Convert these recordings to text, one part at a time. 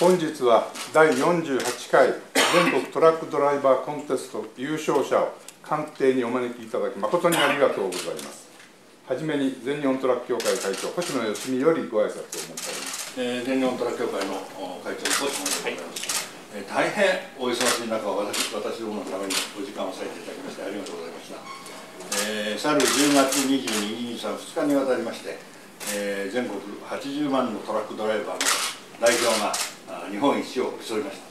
本日は第48回全国トラックドライバーコンテスト優勝者を官邸にお招きいただき誠にありがとうございます。はじめに全日本トラック協会会長星野義美よりご挨拶を申し上げます、えー、全日本トラック協会の会長の星野でございます、はい、えー、大変お忙しい中私私どものためにお時間を割いていただきましてありがとうございました、えー、去る10月22、23、2日にわたりまして、えー、全国80万のトラックドライバーの代表が日本一を競いました。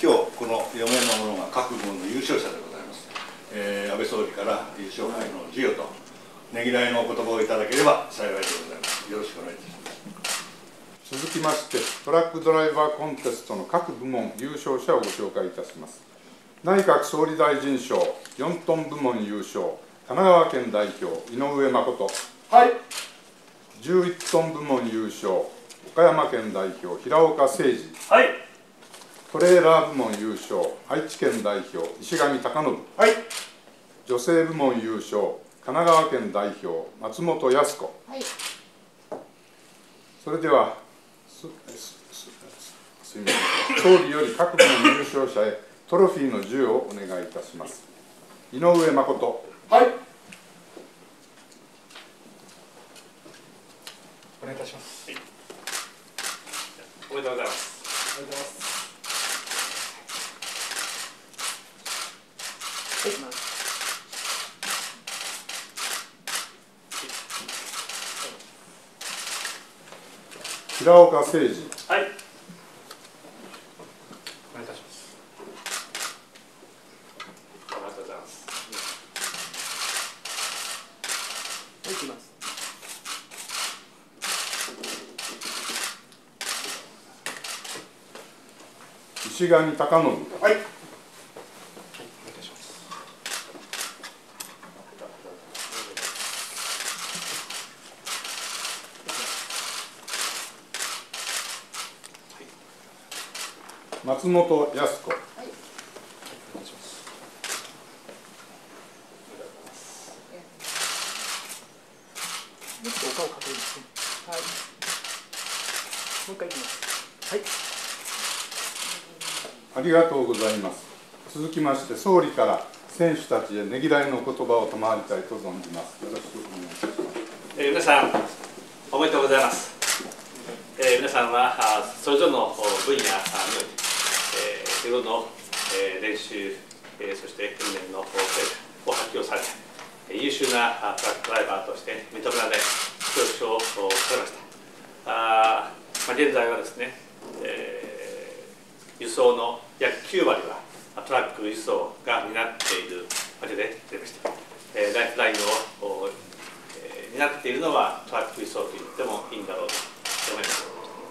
今日この4名の者が各部門の優勝者でございます、えー、安倍総理から優勝杯の授与とねぎらいのお言葉をいただければ幸いでございます。よろしくお願いいたします。続きましてトラックドライバーコンテストの各部門優勝者をご紹介いたします。内閣総理大臣賞4トン部門優勝神奈川県代表井上誠。はい。11トン部門優勝岡山県代表平岡誠二はい。トレーラー部門優勝愛知県代表石上貴信。はい。女性部門優勝神奈川県代表松本靖子。はい。それではすすみません。総理より各部門優勝者へトロフィーの授与をお願いいたします。井上誠。はい。お願いいたします、はいおめでとうございます。おめでとうございます。はい、平岡誠二。はい。お願いいたします。ありがとうございます。はい、きます。石上貴信。はい。松本靖子。はい。もう一回いきます。はい。ありがとうございます。続きまして総理から選手たちへねぎらいの言葉を賜りたいと存じます。よろしくお願いします、えー、皆さんおめでとうございます、えー、皆さんはそれぞれの分野において、えー、日頃の、えー、練習、えー、そして訓練の成果を発揮をされ優秀なトラックドライバーとして認められ表彰をされました。あ、まあ、現在はですね、えー輸送の約9割はトラック輸送が担っているわけでありまして、えー、ライフラインを、えー、担っているのはトラック輸送と言ってもいいんだろうと思います。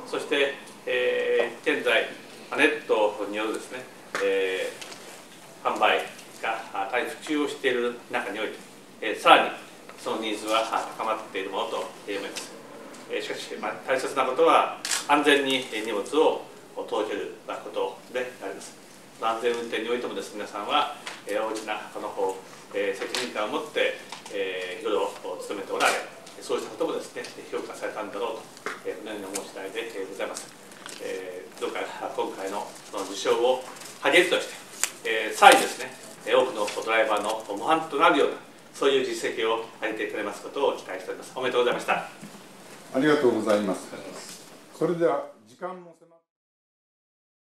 そして、えー、現在ネットによるですね、えー、販売が大変普及をしている中において、えー、さらにそのニーズは高まっているものと思います、えー、しかし、まあ、大切なことは安全に荷物をを届けることであります。安全運転においてもです皆さんは、えー、大きなこの方、えー、責任感を持って、えー、いろいろ務めておられそうしたこともですね評価されたんだろうと、えー、このように思う次第でございます、えー、どうか今回のその受賞を励みとして、えー、さらにですね多くのドライバーの模範となるようなそういう実績を上げてくれますことを期待しております。おめでとうございました。ありがとうございます。それでは時間も迫